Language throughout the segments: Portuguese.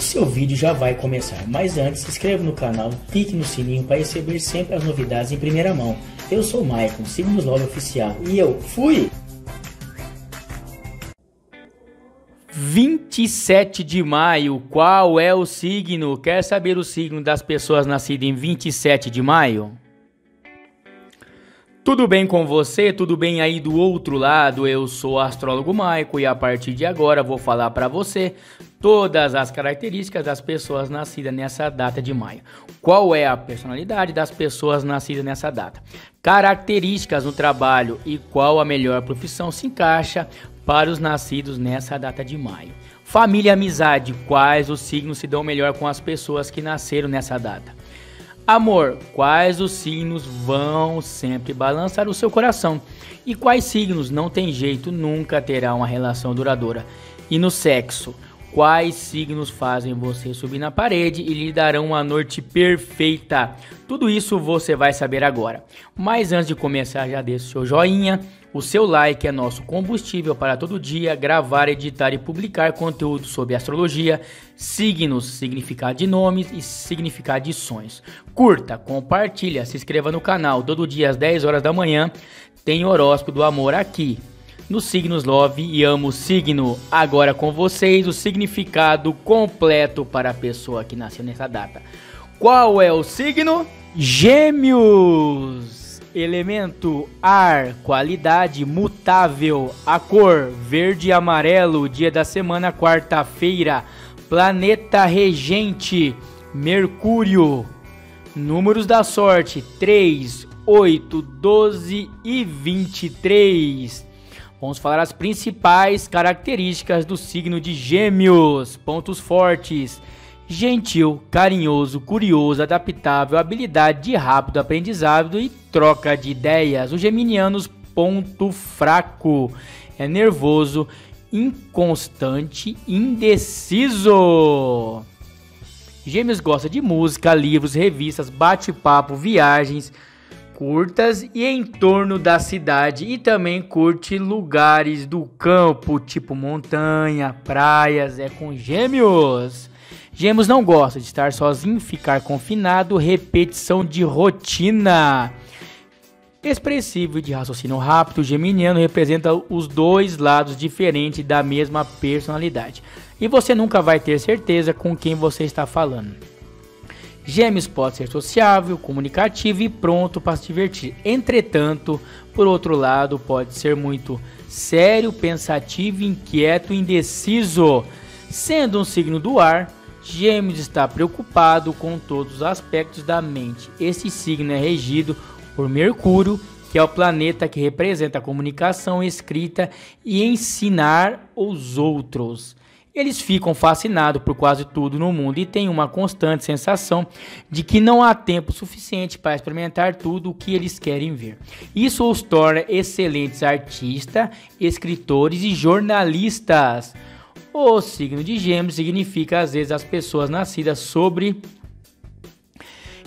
Seu vídeo já vai começar, mas antes se inscreva no canal, clique no sininho para receber sempre as novidades em primeira mão. Eu sou o Maicon, Signos Love Oficial e eu fui! 27 de maio, qual é o signo? Quer saber o signo das pessoas nascidas em 27 de maio? Tudo bem com você? Tudo bem aí do outro lado? Eu sou o astrólogo Maico e a partir de agora vou falar para você todas as características das pessoas nascidas nessa data de maio. Qual é a personalidade das pessoas nascidas nessa data? Características no trabalho e qual a melhor profissão se encaixa para os nascidos nessa data de maio. Família e amizade, quais os signos se dão melhor com as pessoas que nasceram nessa data? Amor, quais os signos vão sempre balançar o seu coração? E quais signos não tem jeito, nunca terá uma relação duradoura? E no sexo, quais signos fazem você subir na parede e lhe darão uma noite perfeita? Tudo isso você vai saber agora. Mas antes de começar, já deixa o seu joinha o seu like é nosso combustível para todo dia gravar, editar e publicar conteúdo sobre astrologia, signos, significado de nomes e significado de sonhos. Curta, compartilha, se inscreva no canal. Todo dia às 10 horas da manhã tem horóscopo do amor aqui no Signos Love e Amo Signo. Agora com vocês o significado completo para a pessoa que nasceu nessa data. Qual é o signo? Gêmeos! Elemento ar, qualidade mutável, a cor verde e amarelo, dia da semana quarta-feira. Planeta regente, Mercúrio. Números da sorte: 3, 8, 12 e 23. Vamos falar as principais características do signo de Gêmeos. Pontos fortes: gentil, carinhoso, curioso, adaptável, habilidade de rápido aprendizado e troca de ideias. O geminianos ponto fraco, é nervoso, inconstante, indeciso. Gêmeos gosta de música, livros, revistas, bate-papo, viagens curtas e em torno da cidade e também curte lugares do campo, tipo montanha, praias, é com gêmeos. Gêmeos não gosta de estar sozinho, ficar confinado, repetição de rotina. Expressivo e de raciocínio rápido, o geminiano representa os dois lados diferentes da mesma personalidade. E você nunca vai ter certeza com quem você está falando. Gêmeos pode ser sociável, comunicativo e pronto para se divertir. Entretanto, por outro lado, pode ser muito sério, pensativo, inquieto, indeciso. Sendo um signo do ar, Gêmeos está preocupado com todos os aspectos da mente. Esse signo é regido por Mercúrio, que é o planeta que representa a comunicação, escrita e ensinar os outros. Eles ficam fascinados por quase tudo no mundo e têm uma constante sensação de que não há tempo suficiente para experimentar tudo o que eles querem ver. Isso os torna excelentes artistas, escritores e jornalistas. O signo de Gêmeos significa às vezes as pessoas nascidas sobre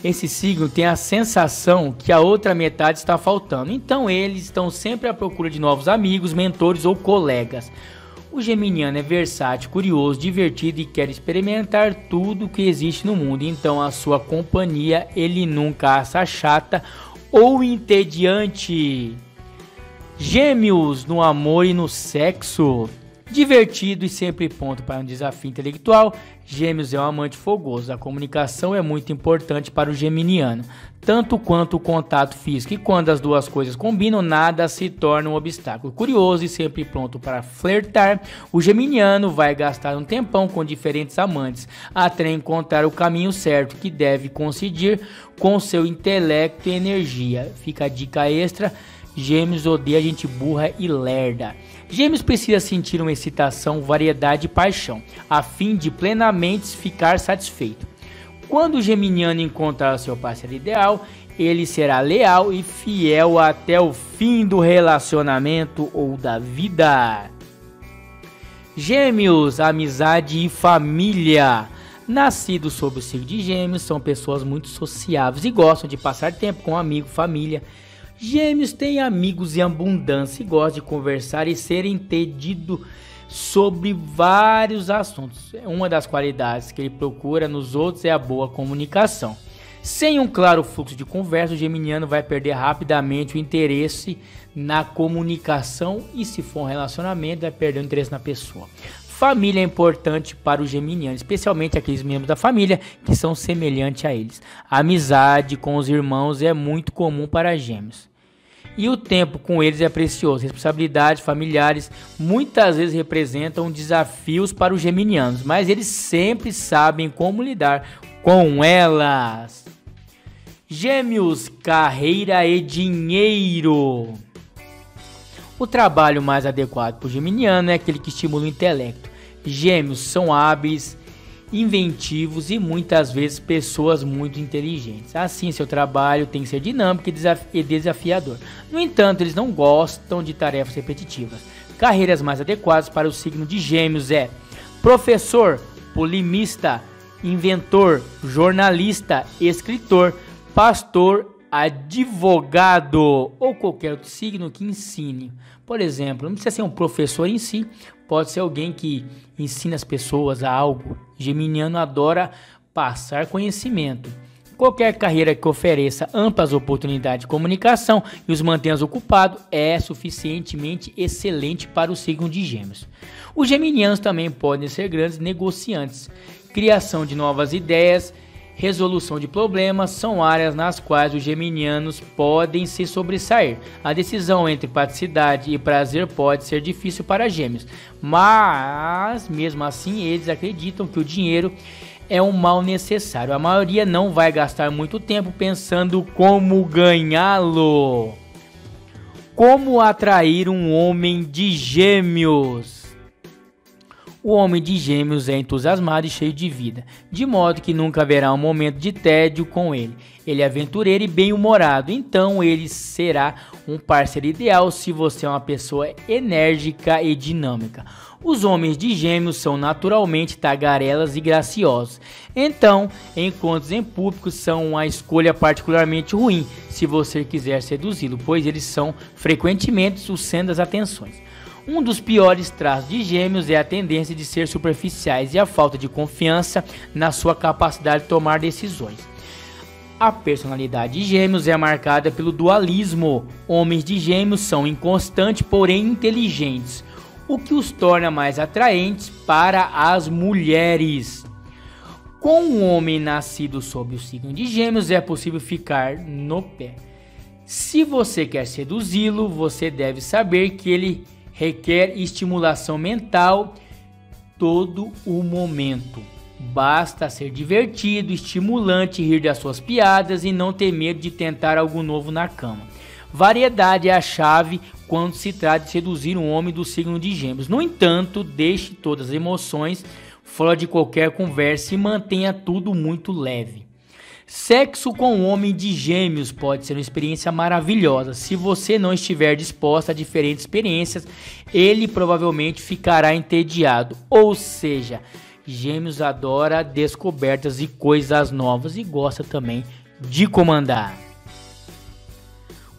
esse signo tem a sensação que a outra metade está faltando. Então eles estão sempre à procura de novos amigos, mentores ou colegas. O geminiano é versátil, curioso, divertido e quer experimentar tudo que existe no mundo. Então a sua companhia ele nunca acha chata ou entediante. Gêmeos no amor e no sexo. Divertido e sempre pronto para um desafio intelectual, Gêmeos é um amante fogoso. A comunicação é muito importante para o geminiano, tanto quanto o contato físico. E quando as duas coisas combinam, nada se torna um obstáculo. Curioso e sempre pronto para flertar, o geminiano vai gastar um tempão com diferentes amantes até encontrar o caminho certo que deve coincidir com seu intelecto e energia. Fica a dica extra Gêmeos odeia gente burra e lerda. Gêmeos precisa sentir uma excitação, variedade e paixão, a fim de plenamente ficar satisfeito. Quando o geminiano encontrar seu parceiro ideal, ele será leal e fiel até o fim do relacionamento ou da vida. Gêmeos, amizade e família. Nascidos sob o signo de Gêmeos, são pessoas muito sociáveis e gostam de passar tempo com amigo, família Gêmeos têm amigos em abundância e gostam de conversar e ser entendido sobre vários assuntos. Uma das qualidades que ele procura nos outros é a boa comunicação. Sem um claro fluxo de conversa, o geminiano vai perder rapidamente o interesse na comunicação e, se for um relacionamento, vai perder o interesse na pessoa. Família é importante para o geminiano, especialmente aqueles membros da família que são semelhantes a eles. A amizade com os irmãos é muito comum para gêmeos. E o tempo com eles é precioso. Responsabilidades familiares muitas vezes representam desafios para os geminianos, mas eles sempre sabem como lidar com elas. Gêmeos, carreira e dinheiro. O trabalho mais adequado para o geminiano é aquele que estimula o intelecto. Gêmeos são hábeis, inventivos e muitas vezes pessoas muito inteligentes. Assim, seu trabalho tem que ser dinâmico e desafiador. No entanto, eles não gostam de tarefas repetitivas. Carreiras mais adequadas para o signo de Gêmeos é professor, polimista, inventor, jornalista, escritor, pastor, advogado ou qualquer outro signo que ensine. Por exemplo, não precisa ser um professor em si, pode ser alguém que ensina as pessoas a algo. Geminiano adora passar conhecimento. Qualquer carreira que ofereça amplas oportunidades de comunicação e os mantenha ocupados é suficientemente excelente para o signo de Gêmeos. Os geminianos também podem ser grandes negociantes, criação de novas ideias resolução de problemas são áreas nas quais os geminianos podem se sobressair. A decisão entre praticidade e prazer pode ser difícil para gêmeos, mas mesmo assim eles acreditam que o dinheiro é um mal necessário. A maioria não vai gastar muito tempo pensando como ganhá-lo. Como atrair um homem de gêmeos? O homem de gêmeos é entusiasmado e cheio de vida, de modo que nunca haverá um momento de tédio com ele. Ele é aventureiro e bem-humorado, então ele será um parceiro ideal se você é uma pessoa enérgica e dinâmica. Os homens de gêmeos são naturalmente tagarelas e graciosos, então encontros em público são uma escolha particularmente ruim se você quiser seduzi-lo, pois eles são frequentemente o centro das atenções. Um dos piores traços de gêmeos é a tendência de ser superficiais e a falta de confiança na sua capacidade de tomar decisões. A personalidade de gêmeos é marcada pelo dualismo. Homens de gêmeos são inconstantes, porém inteligentes, o que os torna mais atraentes para as mulheres. Com um homem nascido sob o signo de gêmeos é possível ficar no pé. Se você quer seduzi-lo, você deve saber que ele requer estimulação mental todo o momento. Basta ser divertido, estimulante, rir das suas piadas e não ter medo de tentar algo novo na cama. Variedade é a chave quando se trata de seduzir um homem do signo de Gêmeos. No entanto, deixe todas as emoções fora de qualquer conversa e mantenha tudo muito leve. Sexo com um homem de gêmeos pode ser uma experiência maravilhosa. Se você não estiver disposta a diferentes experiências, ele provavelmente ficará entediado. Ou seja, gêmeos adora descobertas e coisas novas e gosta também de comandar.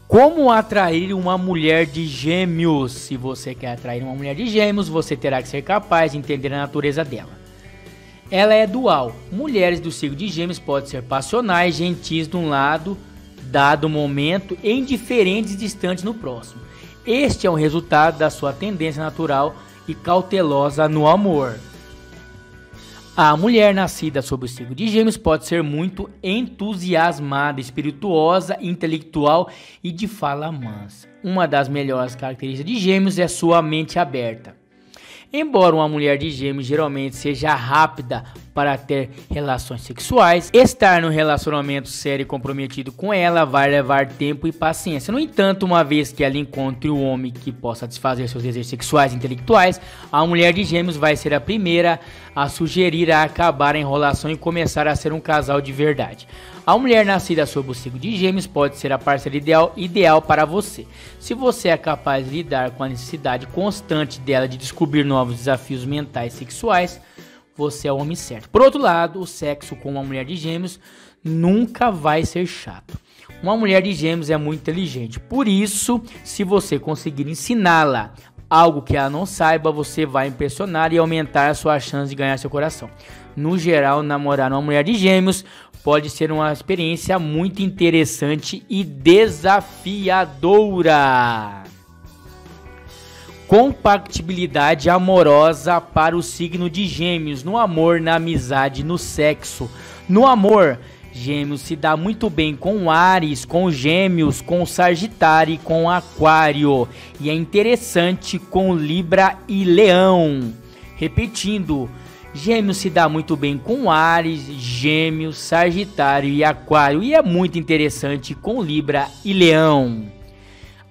Como atrair uma mulher de gêmeos? Se você quer atrair uma mulher de gêmeos, você terá que ser capaz de entender a natureza dela. Ela é dual. Mulheres do signo de Gêmeos podem ser passionais, gentis de um lado, dado momento, e indiferentes distantes no próximo. Este é um resultado da sua tendência natural e cautelosa no amor. A mulher nascida sob o signo de Gêmeos pode ser muito entusiasmada, espirituosa, intelectual e de fala mansa. Uma das melhores características de Gêmeos é sua mente aberta. Embora uma mulher de gêmeos geralmente seja rápida para ter relações sexuais, estar no relacionamento sério e comprometido com ela vai levar tempo e paciência. No entanto, uma vez que ela encontre o homem que possa satisfazer seus desejos sexuais e intelectuais, a mulher de gêmeos vai ser a primeira a sugerir a acabar a enrolação e começar a ser um casal de verdade. A mulher nascida sob o signo de Gêmeos pode ser a parceira ideal, ideal para você. Se você é capaz de lidar com a necessidade constante dela de descobrir novos desafios mentais e sexuais, você é o homem certo. Por outro lado, o sexo com uma mulher de Gêmeos nunca vai ser chato. Uma mulher de Gêmeos é muito inteligente. Por isso, se você conseguir ensiná-la algo que ela não saiba, você vai impressionar e aumentar a sua chance de ganhar seu coração. No geral, namorar uma mulher de gêmeos pode ser uma experiência muito interessante e desafiadora. Compatibilidade amorosa para o signo de Gêmeos no amor, na amizade, no sexo. No amor, Gêmeos se dá muito bem com Ares, com Gêmeos, com Sagitário e com Aquário. E é interessante com Libra e Leão. Repetindo, Gêmeos se dá muito bem com Ares, Gêmeos, Sagitário e Aquário. E é muito interessante com Libra e Leão.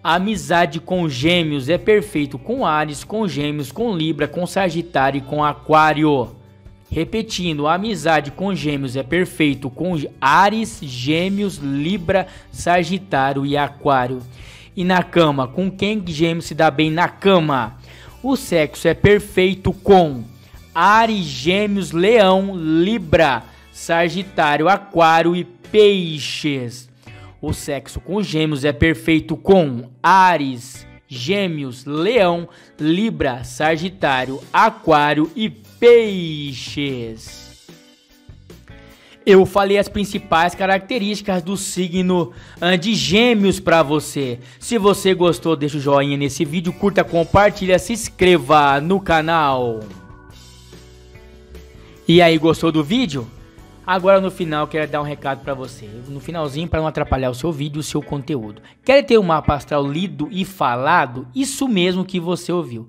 A amizade com Gêmeos é perfeito com Ares, com Gêmeos, com Libra, com Sagitário e com Aquário. Repetindo, a amizade com gêmeos é perfeito com Ares, Gêmeos, Libra, Sagitário e Aquário. E na cama, com quem gêmeos se dá bem na cama? O sexo é perfeito com Ares, Gêmeos, Leão, Libra, Sagitário, Aquário e Peixes. O sexo com gêmeos é perfeito com Ares, Gêmeos, Leão, Libra, Sagitário, Aquário e Peixes. Eu falei as principais características do signo de Gêmeos para você. Se você gostou, deixa o joinha nesse vídeo, curta, compartilha, se inscreva no canal. E aí, gostou do vídeo? Agora no final quero dar um recado para você. No finalzinho para não atrapalhar o seu vídeo, o seu conteúdo. Quer ter um mapa astral lido e falado? Isso mesmo que você ouviu.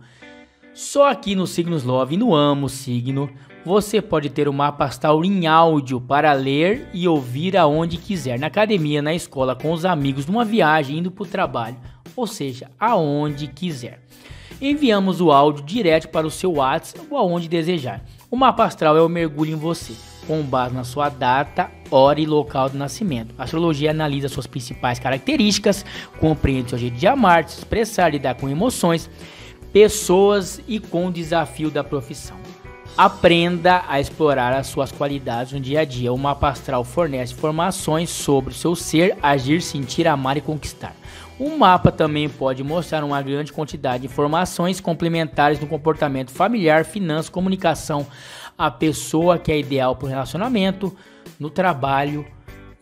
Só aqui no Signos Love, no Amo Signo, você pode ter o um mapa astral em áudio para ler e ouvir aonde quiser, na academia, na escola, com os amigos, numa viagem, indo para o trabalho, ou seja, aonde quiser. Enviamos o áudio direto para o seu WhatsApp ou aonde desejar. O mapa astral é o mergulho em você com base na sua data, hora e local de nascimento. A astrologia analisa suas principais características, compreende seu jeito de amar, se expressar, lidar com emoções, pessoas e com o desafio da profissão. Aprenda a explorar as suas qualidades no dia a dia. O mapa astral fornece informações sobre o seu ser, agir, sentir, amar e conquistar. O mapa também pode mostrar uma grande quantidade de informações complementares no comportamento familiar, finanças, comunicação, a pessoa que é ideal para o relacionamento, no trabalho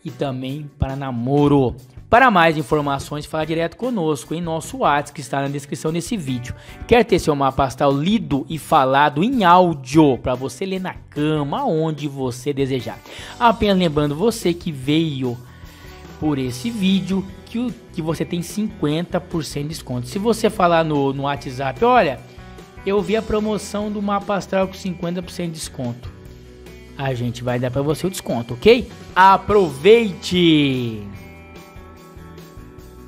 e também para namoro. Para mais informações, fala direto conosco em nosso WhatsApp que está na descrição desse vídeo. Quer ter seu mapa astral lido e falado em áudio para você ler na cama, onde você desejar. Apenas lembrando você que veio por esse vídeo que, que você tem 50% de desconto. Se você falar no, no WhatsApp, olha, eu vi a promoção do mapa astral com 50% de desconto. A gente vai dar para você o desconto, ok? Aproveite!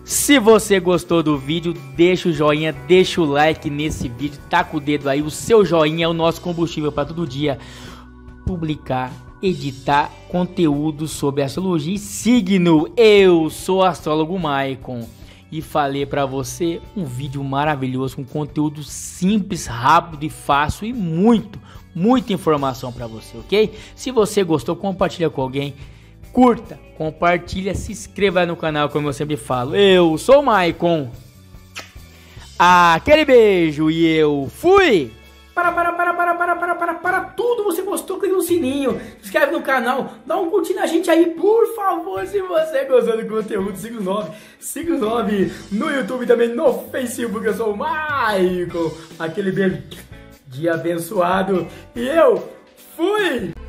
Se você gostou do vídeo, deixa o joinha, deixa o like nesse vídeo, taca o dedo aí, o seu joinha é o nosso combustível para todo dia publicar, editar conteúdo sobre astrologia e signo. Eu sou o astrólogo Maicon e falei para você um vídeo maravilhoso com conteúdo simples, rápido e fácil e muito, muita informação para você, ok? Se você gostou, compartilha com alguém, curta, compartilha, se inscreva no canal, como eu sempre falo. Eu sou o Maicon. Aquele beijo e eu fui! Para, para, sininho, se inscreve no canal, dá um curtir na gente aí, por favor, se você gostou do conteúdo, siga os 9, siga 9 no YouTube também, no Facebook, eu sou o Michael. Aquele beijo de abençoado e eu fui!